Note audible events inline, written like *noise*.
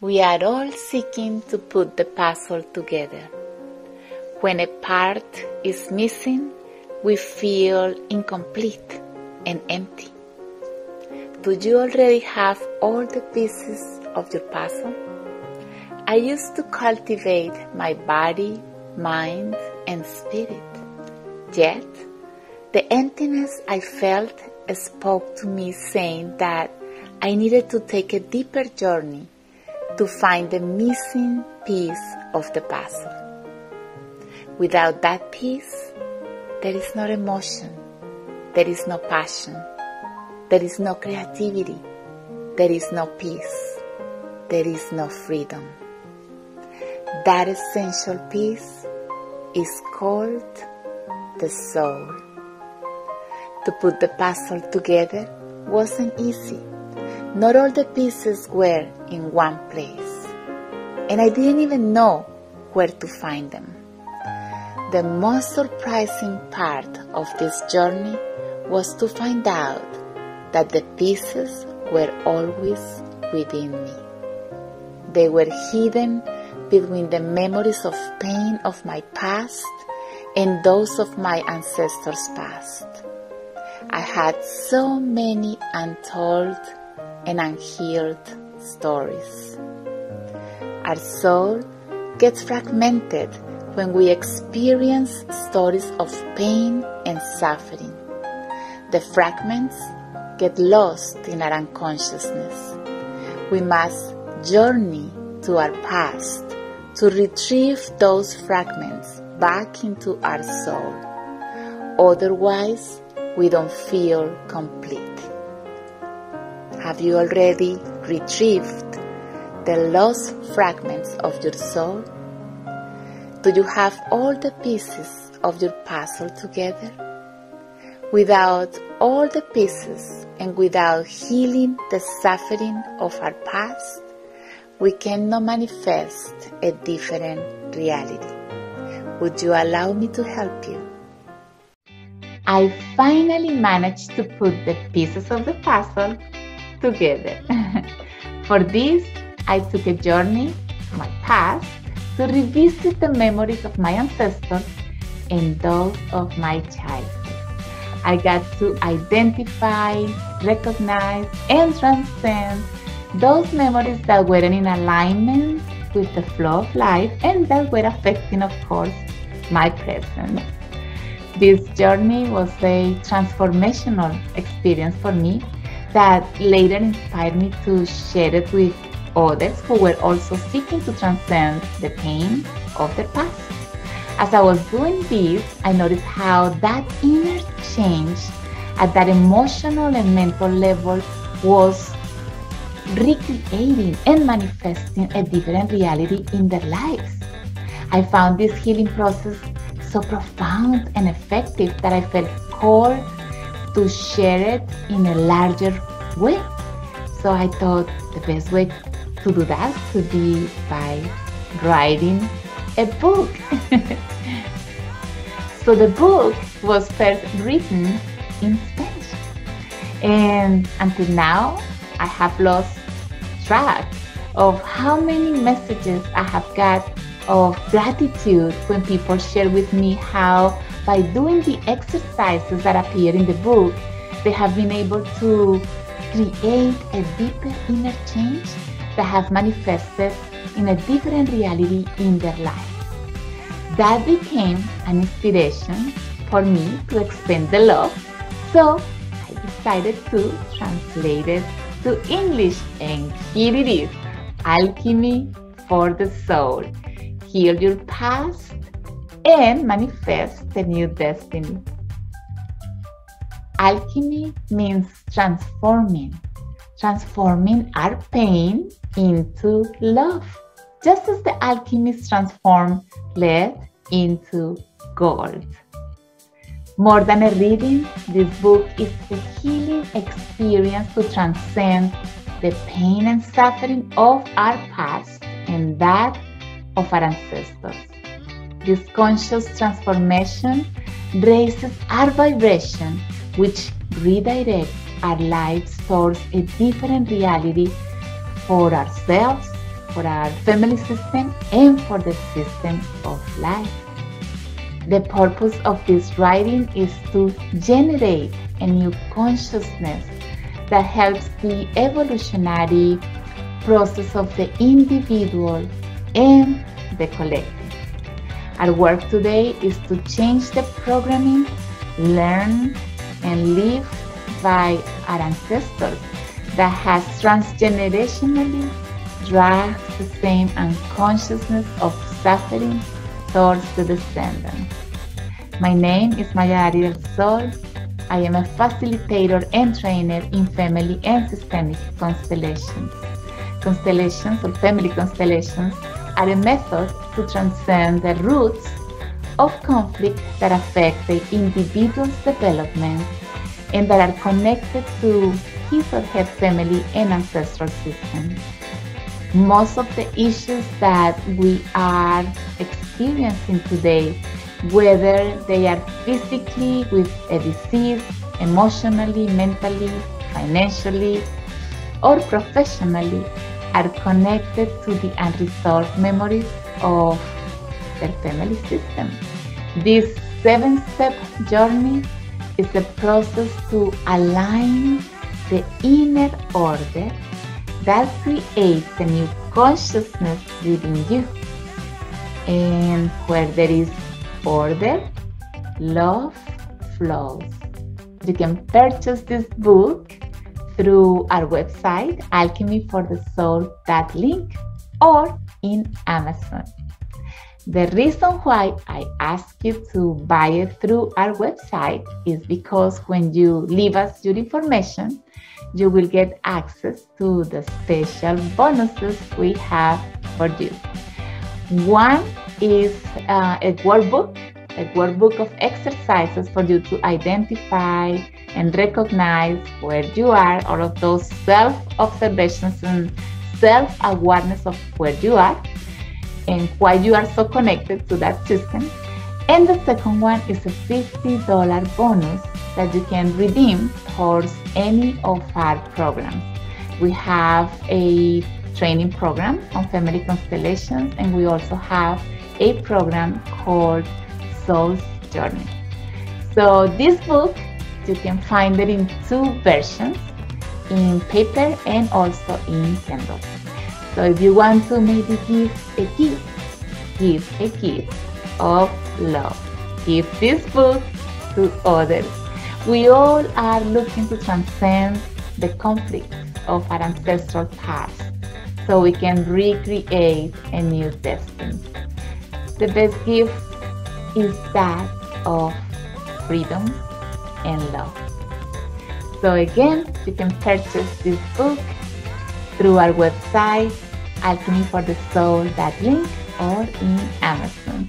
We are all seeking to put the puzzle together. When a part is missing, we feel incomplete and empty. Do you already have all the pieces of your puzzle? I used to cultivate my body, mind, and spirit. Yet, the emptiness I felt spoke to me saying that I needed to take a deeper journey to find the missing piece of the puzzle. Without that piece, there is no emotion, there is no passion, there is no creativity, there is no peace, there is no freedom. That essential piece is called the soul. To put the puzzle together wasn't easy. Not all the pieces were in one place, and I didn't even know where to find them. The most surprising part of this journey was to find out that the pieces were always within me. They were hidden between the memories of pain of my past and those of my ancestors' past. I had so many untold and unhealed stories. Our soul gets fragmented when we experience stories of pain and suffering. The fragments get lost in our unconsciousness. We must journey to our past to retrieve those fragments back into our soul. Otherwise, we don't feel complete. Have you already retrieved the lost fragments of your soul? Do you have all the pieces of your puzzle together? Without all the pieces and without healing the suffering of our past, we cannot manifest a different reality. Would you allow me to help you? I finally managed to put the pieces of the puzzle together. For this, I took a journey to my past to revisit the memories of my ancestors and those of my childhood. I got to identify, recognize, and transcend those memories that weren't in alignment with the flow of life and that were affecting, of course, my present. This journey was a transformational experience for me that later inspired me to share it with others who were also seeking to transcend the pain of their past. As I was doing this, I noticed how that inner change at that emotional and mental level was recreating and manifesting a different reality in their lives. I found this healing process so profound and effective that I felt called to share it in a larger way. So I thought the best way to do that could be by writing a book. *laughs* so the book was first written in Spanish. And until now, I have lost track of how many messages I have got of gratitude when people share with me how by doing the exercises that appear in the book, they have been able to create a deeper inner change that have manifested in a different reality in their life. That became an inspiration for me to expand the love, so I decided to translate it to English, and here it is Alchemy for the Soul. Heal your past and manifest the new destiny. Alchemy means transforming, transforming our pain into love, just as the alchemists transform lead into gold. More than a reading, this book is a healing experience to transcend the pain and suffering of our past and that of our ancestors. This conscious transformation raises our vibration, which redirects our lives towards a different reality for ourselves, for our family system and for the system of life. The purpose of this writing is to generate a new consciousness that helps the evolutionary process of the individual and the collective. Our work today is to change the programming, learn, and live by our ancestors that has transgenerationally dragged the same unconsciousness of suffering towards the descendants. My name is Mayadari del Sol. I am a facilitator and trainer in family and systemic constellations. Constellations or family constellations are a method to transcend the roots of conflict that affect the individual's development and that are connected to his or her family and ancestral system. Most of the issues that we are experiencing today, whether they are physically with a disease, emotionally, mentally, financially, or professionally, are connected to the unresolved memories of their family system. This seven step journey is a process to align the inner order that creates a new consciousness within you. And where there is order, love flows. You can purchase this book through our website, alchemyforthesoul.link, or in Amazon. The reason why I ask you to buy it through our website is because when you leave us your information, you will get access to the special bonuses we have for you. One is uh, a workbook, a workbook of exercises for you to identify and recognize where you are, all of those self observations and self awareness of where you are and why you are so connected to that system. And the second one is a $50 bonus that you can redeem towards any of our programs. We have a training program on family constellations, and we also have a program called Soul's Journey. So, this book you can find it in two versions in paper and also in Kindle. So if you want to maybe give a gift, give a gift of love. Give this book to others. We all are looking to transcend the conflicts of our ancestral past so we can recreate a new destiny. The best gift is that of freedom and love. So again, you can purchase this book through our website, alchemyforthesoul.link or in Amazon.